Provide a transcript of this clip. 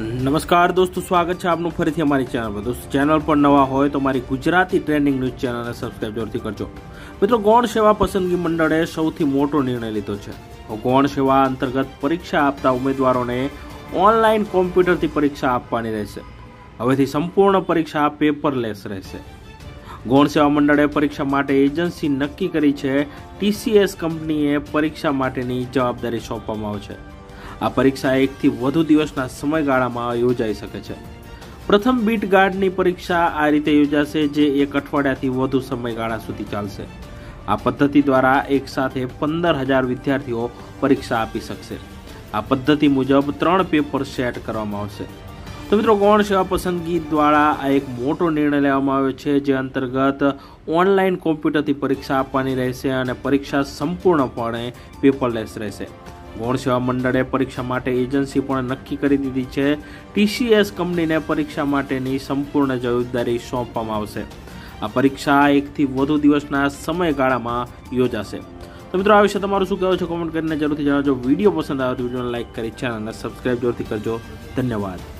નમસ્કાર દોસ્તો, સ્વાગત છે આપનું ફરીથી અમારી ચેનલ પર દોસ્તો, ચેનલ પર નવા હોય તો મારી ગુજરાતી ટ્રેન્ડિંગ ન્યૂઝ ચેનલને સબસ્ક્રાઇબ જરૂરથી કરજો. મિત્રો, ગૌણ સેવા પસંદગી મંડળે સૌથી મોટો નિર્ણય લીધો છે. ગૌણ સેવા અંતર્ગત પરીક્ષા આપતા ઉમેદવારોને ઓનલાઈન કોમ્પ્યુટરથી પરીક્ષા આપવાની રહેશે. હવેથી સંપૂર્ણ પરીક્ષા પેપરલેસ રહેશે. ગૌણ સેવા મંડળે પરીક્ષા માટે એજન્સી નક્કી કરી છે. ટીસીએસ કંપનીએ પરીક્ષા માટેની જવાબદારી સોંપવામાં આવશે. આ પરીક્ષા એકથી વધુ દિવસના સમયગાળામાં યોજાઈ શકે છે. પ્રથમ બીટ ગાર્ડની પરીક્ષા આ રીતે યોજાશે જે એક અઠવાડિયાથી વધુ સમયગાળા સુધી ચાલશે. આ પદ્ધતિ દ્વારા એક સાથે પંદર હજાર વિદ્યાર્થીઓ પરીક્ષા આપી શકશે. આ પદ્ધતિ મુજબ ત્રણ પેપર સેટ કરવામાં આવશે. તો મિત્રો, ગૌણ સેવા પસંદગી દ્વારા આ એક મોટો નિર્ણય લેવામાં આવ્યો છે, જે અંતર્ગત ઓનલાઈન કોમ્પ્યુટરથી પરીક્ષા આપવાની રહેશે અને પરીક્ષા સંપૂર્ણપણે પેપરલેસ રહેશે. ગૌણ સેવા મંડળે પરીક્ષા માટે એજન્સી પણ નક્કી કરી દીધી છે. ટીસીએસ કંપનીને પરીક્ષા માટેની સંપૂર્ણ જવાબદારી સોંપવામાં આવશે. આ પરીક્ષા એકથી વધુ દિવસના સમયગાળામાં યોજાશે. તો મિત્રો, આ વિશે તમારું શું કહેવું છે? કોમેન્ટ કરીને જરૂરથી જણાવજો. વીડિયો પસંદ આવે તો વિડીયોને લાઇક કરી, ચેનલને સબસ્ક્રાઇબ જરૂરથી કરજો. ધન્યવાદ.